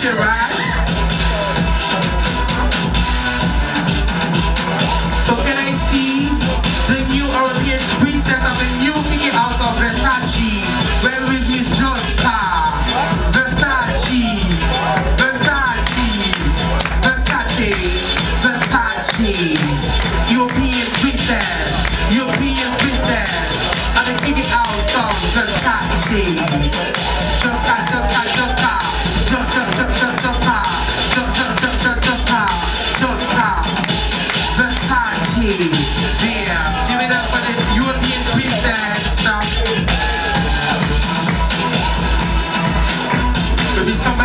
shit, right? It's